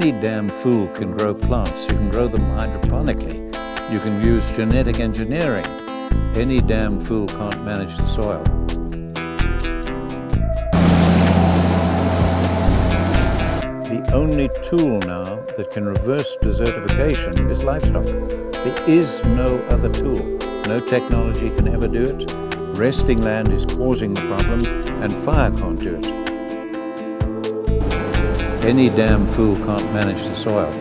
Any damn fool can grow plants. You can grow them hydroponically. You can use genetic engineering. Any damn fool can't manage the soil. The only tool now that can reverse desertification is livestock. There is no other tool. No technology can ever do it. Resting land is causing the problem, and fire can't do it. Any damn fool can't manage the soil.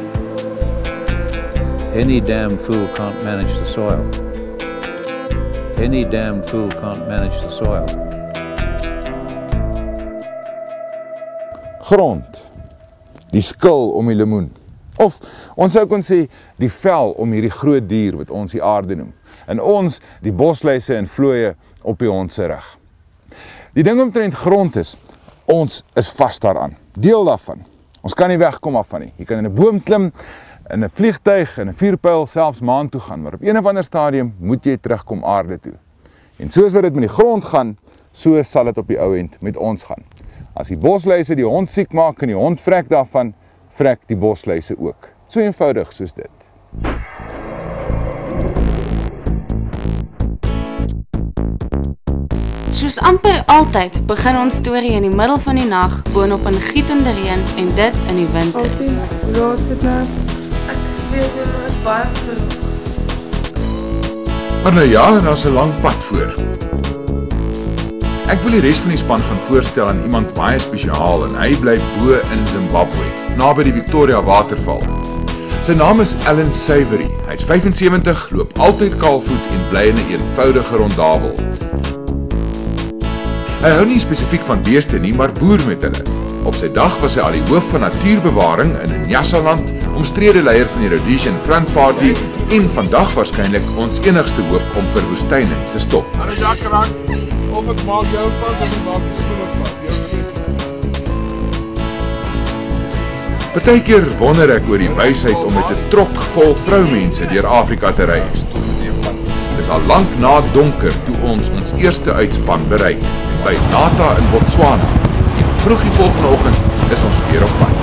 Any damn fool can't manage the soil. Any damn fool can't manage the soil. grond. Die skil om die lemoen. Of ons sou kon sê die vel om hierdie groot dier wat ons die aarde noem. En ons die bosluise en vlooie op die hond se rug. Die ding omtrent grond is, ons is vas daaraan. Deel daarvan. Ons kan nie wegkom af van nie. Jy kan in 'n boom klim, in 'n vliegtyg, in 'n vuurpyl selfs maan toe gaan, maar op een of ander stadium moet jy terugkom aarde toe. En soos wat dit met die grond gaan, so sal dit op die ou end met ons gaan. As die bosluise die hond siek maak en die hond vrek daarvan, vrek die bosluise ook. So eenvoudig soos dit. Soos amper altyd begin ons storie in die middel van die nag boonop in gietende reën en dit in die winter. Altyd raad dit nou. Ek weet dit is baie vroeg. Maar nou ja, daar's 'n lang pad voor. Ek wil die res van die span gaan voorstel aan iemand baie spesiaal en hy bly bo in Zimbabwe, naby die Victoria Waterval. Sy naam is Ellen Savory. Hy's 75, loop altyd kaalvoet en bly in 'n een eenvoudige rondawel. Hy hou nie spesifiek van beeste nie, maar boer met hulle. Op sy dag was hy al die hoof van natuurbewaring in Nyasaland, omstrede leier van die Rhodesian Front Party en vandag waarskynlik ons enigste hoop om verwoestyning te stop. Hallo Jakkerak. Of ek maak jou van of ek maak die van. Jou keuse. Partykeer wonder ek oor die wysheid om met 'n trok vol vroumense deur Afrika te ry. Dis al lank na donker toe ons ons eerste uitspan bereik by Nata in Botswana. En vroeg die volgende oggend is ons weer op pad.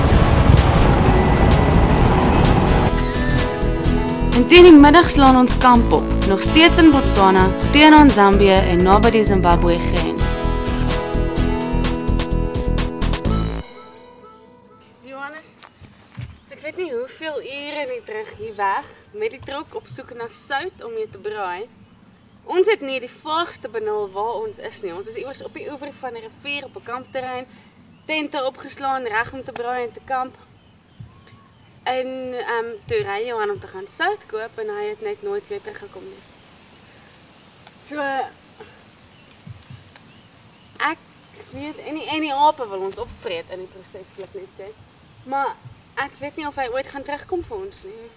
En teen die middag slaan ons kamp op, nog steeds in Botswana, teenoor Zambië en naby die Zimbabwe grens. Johannes, ek weet nie hoeveel ure nie terug hier weg met die trok op soek na sout om mee te braai. Ons het nie die vaagste benul waar ons is nie. Ons is iewers op die oewer van 'n rivier op 'n kampterrein, tente opgeslaan reg om te braai en te kamp. En ehm um, toe ry Johan om te gaan sout koop en hy het net nooit weer teruggekom nie. So ek weet en die en die ape wil ons opvreet in die proses wil ek net sê. Maar ek weet nie of hy ooit gaan terugkom vir ons nie.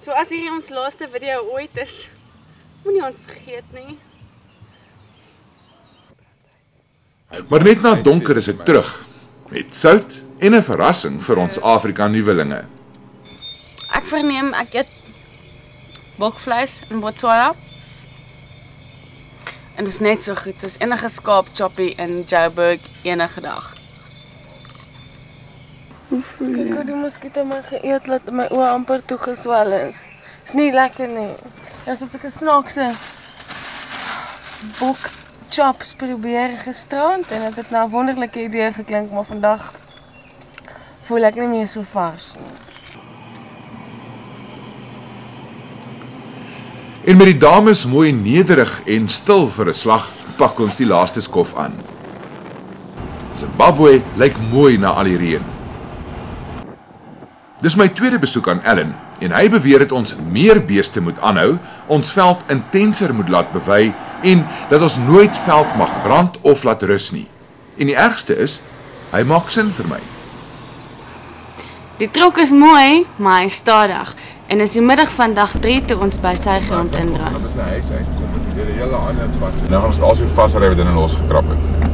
So as hierdie ons laaste video ooit is, moenie ons vergeet nie. Maar net na donker is ek terug met sout en 'n verrassing vir ons Afrika nuwelinge. Ek verneem ek eet bokvleis in Botswana. En dit is net so goed soos enige skaap choppy in Joburg enige dag. Kyk hoe die muskiete my geëet laat my oë amper toegeswel is. Is nie lekker nie. Ons het sulke snaakse bok chops probeer gisterand en dit het na 'n wonderlike idee geklink, maar vandag voel ek nie meer so vars nie. En met die dames mooi nederig en stil vir 'n slag, pak ons die laaste skof aan. Zimbabwe lyk mooi na al die reën. Dis my tweede besoek aan Ellen en hy beweer dat ons meer beeste moet aanhou, ons veld intenser moet laat bewy en dat ons nooit veld mag brand of laat rus nie. En die ergste is, hy maak sin vir my. Die trok is mooi, maar hy stadig en is die middag van dag 3 toe ons by sy grond indraai. by sy huis uitkom en deur 'n hele ander pad. Nou gaan ons alsvoor vasry wat in los gekrap het.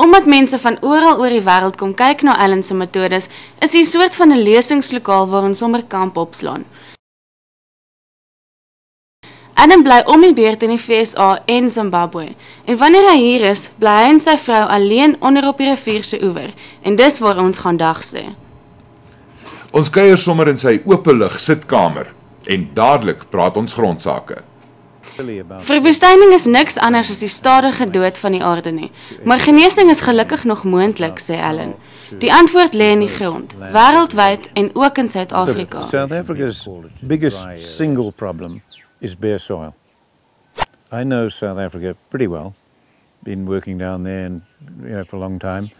Omdat mense van oral oor die wêreld kom kyk na Ellen se metodes, is hier 'n soort van 'n lesingslokaal waar ons sommer kamp opslaan. Adam bly om die beurt in die FSA en Zimbabwe. En wanneer hy hier is, bly hy en sy vrou alleen onder op die rivier se oewer. En dis waar ons gaan dagse. Ons kuier sommer in sy openlig sitkamer en dadelik praat ons grondsake. Verwoestyning is niks anders as die stadige dood van die aarde nie. Maar genesing is gelukkig nog moontlik, sê Ellen. Die antwoord lê in die grond, wêreldwyd en ook in Suid-Afrika. South Africa's biggest single problem is bare soil. I know South Africa pretty well. Been working down there and, you know, for a long time,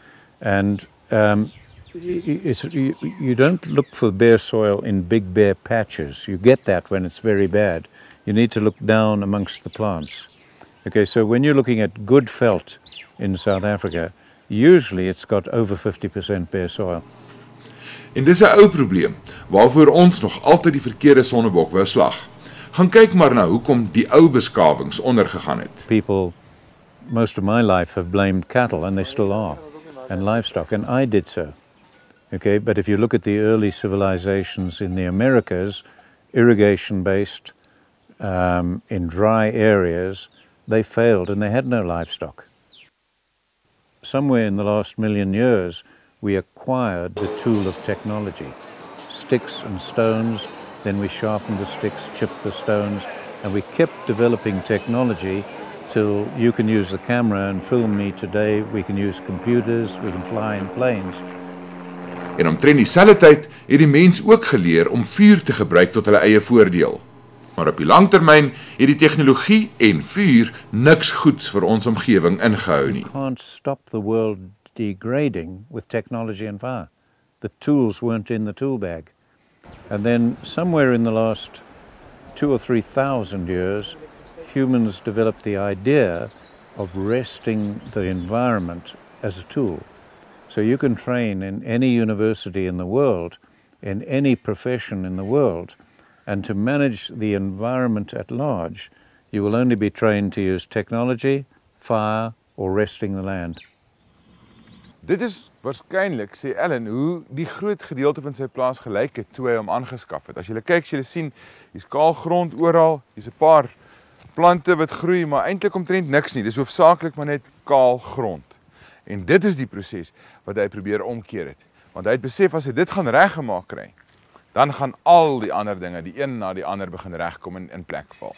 and um, it's, you, you don't look for bare soil in big bare patches. You get that when it's very bad. You need to look down amongst the plants. Okay, so when you're looking at good felt in South Africa, usually it's got over 50% bare soil. En dis 'n ou probleem waarvoor ons nog altyd die verkeerde sonnebok wou slag. Gaan kyk maar na hoekom die ou beskawings ondergegaan het. People, most of my life, have blamed cattle, and they still are, and livestock, and I did so. Okay, but if you look at the early civilizations in the Americas, irrigation based, um, in dry areas, they failed and they had no livestock. Somewhere in the last million years, we acquired the tool of technology sticks and stones, then we sharpened the sticks, chipped the stones, and we kept developing technology till you can use the camera and film me today. We can use computers, we can fly in planes. En omtrent dieselfde tyd het die mens ook geleer om vuur te gebruik tot hulle eie voordeel. Maar op die het die tegnologie en vuur niks goeds vir ons omgewing ingehou nie. Can't stop the world degrading with technology and fire. The tools weren't in the tool bag. And then somewhere in the last two or three thousand years, humans developed the idea of resting the environment as a tool. So you can train in any university in the world, in any profession in the world, and to manage the environment at large, you will only be trained to use technology, fire, or resting the land. Dit is waarskynlik sê Ellen hoe die groot gedeelte van sy plaas gelyk het toe hy hom aangeskaf het. As jy kyk, jy sien hier's kaal grond oral, hier's 'n paar plante wat groei, maar eintlik omtrent niks nie. Dis hoofsaaklik maar net kaal grond. En dit is die proses wat hy probeer omkeer het. Want hy het besef as hy dit gaan reggemaak kry, dan gaan al die ander dinge, die een na die ander begin regkom en in plek val.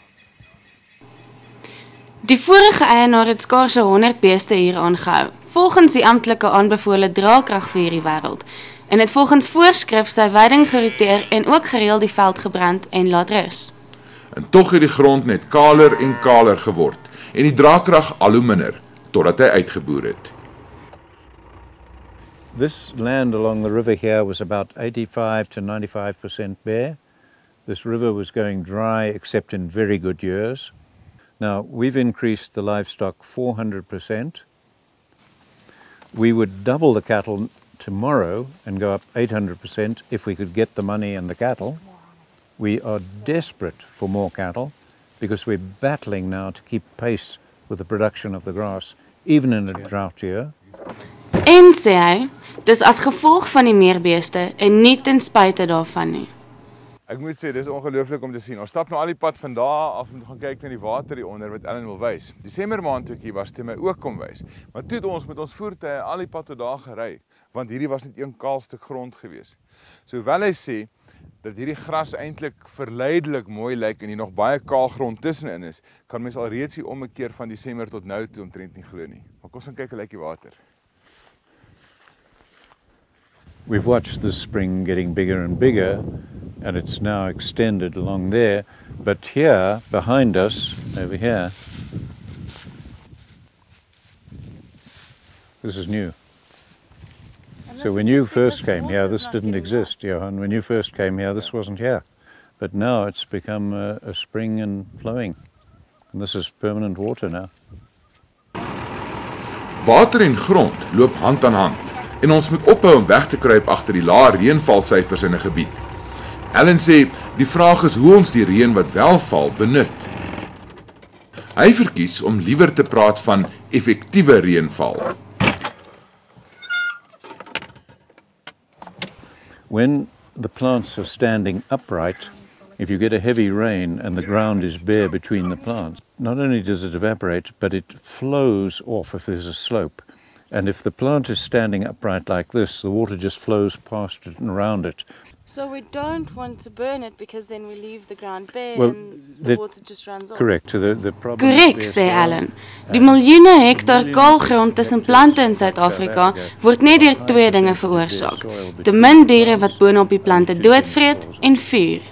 Die vorige eienaar het skaars 100 beeste hier aangehou, volgens die amptelike aanbevole draagkrag vir hierdie wêreld. En het volgens voorskrif sy weiding geroteer en ook gereeld die veld gebrand en laat rus. En tog het die grond net kaler en kaler geword en die draagkrag al hoe minder totdat hy uitgeboer het. This land along the river here was about 85 to 95% bare. This river was going dry except in very good years. Now, we've increased the livestock 400%. We would double the cattle tomorrow and go up 800% if we could get the money and the cattle. We are desperate for more cattle because we're battling now to keep pace with the production of the grass, even in a drought year. En sê hy, dis as gevolg van die meerbeeste en nie ten spyte daarvan nie. Ek moet sê dis ongelooflik om te sien. Ons stap nou al die pad van daar af om te gaan kyk na die water hier onder wat Ellen wil wys. Desember maand toe ek hier was, het my ook kom wys. Maar toe het ons met ons voertuie al die pad tot daar gery, want hierdie was net een kaal stuk grond gewees. So hoewel hy sê dat hierdie gras eintlik verleidelik mooi lyk en hier nog baie kaal grond tussenin is, kan mens al reeds hier om 'n keer van Desember tot nou toe omtrent nie glo nie. Maar kom ons gaan kyk hoe lyk die water. We've watched the spring getting bigger and bigger, and it's now extended along there. But here, behind us, over here, this is new. So when you first came here, this didn't exist, Johan. When you first came here, this wasn't here. But now it's become a, a spring and flowing. And this is permanent water now. Water en grond loop hand aan hand en ons moet ophou om weg te kruip agter die lae reënvalsyfers in 'n gebied. Ellen sê die vraag is hoe ons die reën wat wel val benut. Hy verkies om liewer te praat van effektiewe reënval. When the plants are standing upright, If you get a heavy rain and the ground is bare between the plants, not only does it evaporate, but it flows off if there's a slope. And if the plant is standing upright like this, the water just flows past it and around it. So we don't want to burn it because then we leave the ground bare Well, and the that- water just runs off. Correct. So the, the problem is Korrek, bare sê uh, soil. Allen. Uh, die miljoene hektaar kaalgrond tussen plante in Suid-Afrika word net deur twee dinge veroorsaak: te min diere wat boonop die plante doodvreet en vuur.